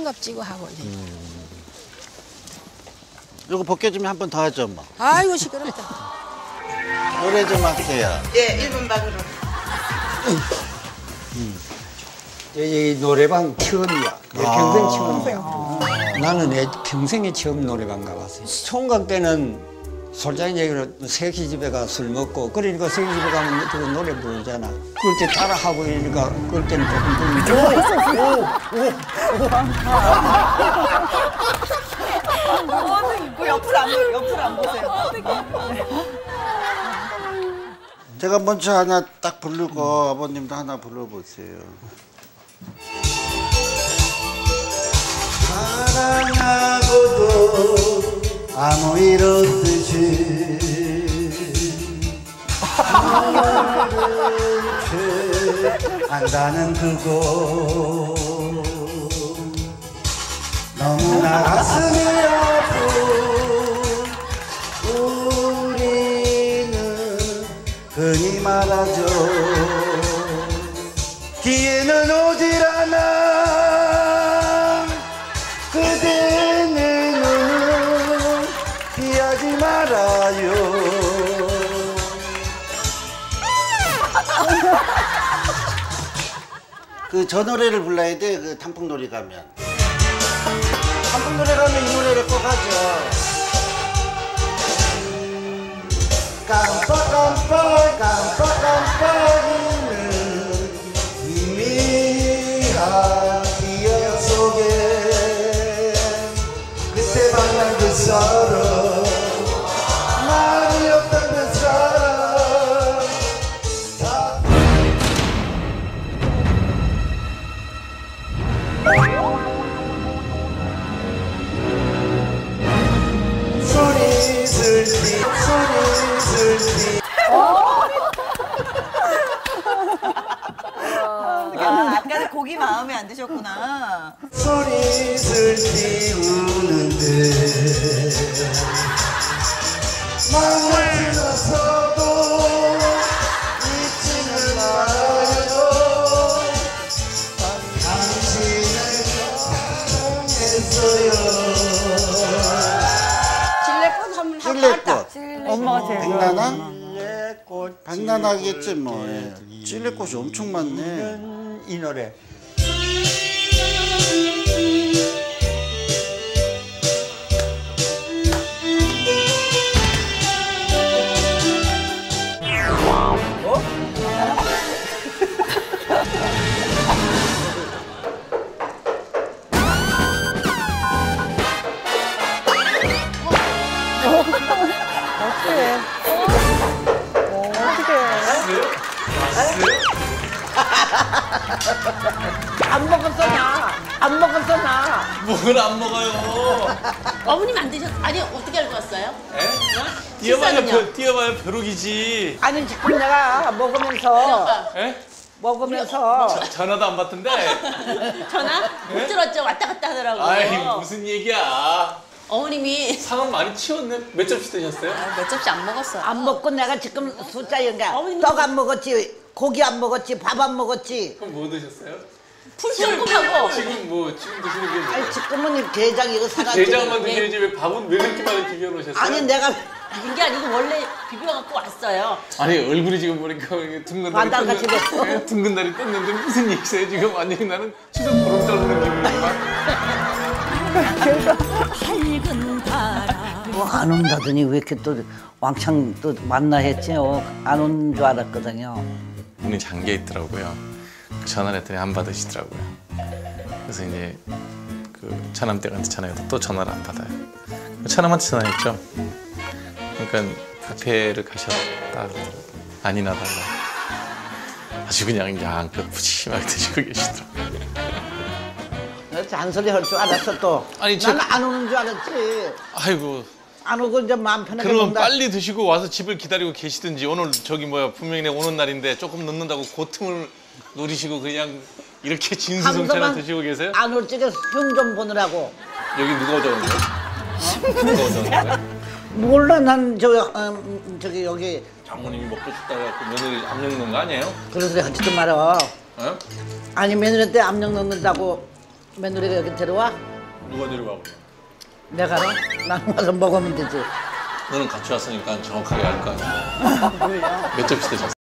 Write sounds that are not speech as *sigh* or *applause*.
싱겁지고 하고. 이거 벗겨주면 한 번 더 하죠 뭐. 아이고 시끄럽다. *laughs* 노래 좀 할게요. 예, 1분 방으로. 이 노래방 처음이야. 내 평생 처음이야. 나는 내 평생에 처음 노래방 가봤어요. 총각 때는 솔직히 얘기로 세기 집에 가 술 먹고 그러니까 세기 집에 가면 그 노래 부르잖아. 그럴 때 따라하고 이러니까 그럴 때는 조금 부르죠. 그 옆으로 안, 보- 옆으로 안 보세요. 제가 먼저 하나 딱 부르고 아버님도 하나 불러보세요. 사랑하고도 아무 일 없듯이. 안다는 그곳. 너무나 가슴이 아픈 우리는 흔히 말하죠. 기회는 오질 않아 그 저 노래를 불러야 돼 그 단풍놀이 가면. 단풍놀이 가면 이 노래를 꼭 하죠. 깜빡깜빡 깜빡깜빡이는 희미한 기억 속에. 그때 만난 그 사람 슬피 아, 곡이 마음에 안 드셨구나. 소리 슬피 우는데 찔레꽃. 엄마가 제일 백나나? 백나나겠지 뭐 예. 찔레꽃이 엄청 많네 이 노래. 안 먹었어 나. 안 먹었어 나. 뭘 안 먹어요? 어머님 안 드셨 아니 어떻게 알고 왔어요? 에? 뛰어봐야 식사는요? 벼, 뛰어봐야 벼룩이지. 아니 지금 내가 먹으면서 에? 먹으면서 저- 전화도 안 받던데. 전화 못 들었죠? 왔다 갔다 하더라고요. 아이 무슨 얘기야? 어머님이 상은 많이 치웠네. 몇 점씩 드셨어요? 몇 접시 안 먹었어. 안 먹고 내가 지금 숫자 연가 어머님 떡안 먹었지 고기 안 먹었지 밥 안 먹었지 그럼 뭐 드셨어요? 풀조금하고 지금 뭐 지금 드시는 게 아니 뭐예요? 지금은 이 게장 이거 사가지고 게장만 드셔야지 왜 밥은 왜 많이 비벼 놓으셨어요? 아니 내가 이게 아니고 원래 비벼갖고 왔어요. 아니 얼굴이 지금 보니까 이게 둥근 다리 반달같이 됐어. 예, 둥근 다리 떴는데 무슨 얘기세요 지금 완전히 나는 추석 보름 떨는 기분이구만 뭐안 온다더니 왜 이렇게 또 왕창 또 만나 했지 어, 안온 줄 알았거든요 문이 잠겨 있더라고요. 그 전화를 했더니 안 받으시더라고요. 그래서 이제 그 차남댁한테 전화해도 또 전화를 안 받아요. 그 차남한테 전화했죠. 그러니까 카페를 가셨다. 아니나 달라. 아주 그냥 양껏 푸짐하게 드시고 계시더라고요. 나 잔소리 할 줄 알았어 또 아니, 저- 나는 안 오는 줄 알았지 아이고 안 오고 이제 마음 편하게 그러면 논다. 빨리 드시고 와서 집을 기다리고 계시든지 오늘 저기 뭐야 분명히 내가 오는 날인데 조금 늦는다고 그 틈을 노리시고 그냥 이렇게 진수성찬을 드시고 계세요? 안 올 적에 흉좀 보느라고 여기 누가 오셨는데? 누가 오셨는데? 몰라 난 저, 음, 저기 여기 장모님이 먹고 싶다고 며느리 압력 넣은 거 아니에요? 그런 소리 하지도 말아 어? 아니 며느리한테 압력 넣는다고 며느리가 여기 데려와? 누가 데려가고? 내가로? 난 와서 먹으면 되지. 너는 같이 왔으니까 정확하게 알 거 아니야. *laughs* 몇 접시 드셨어?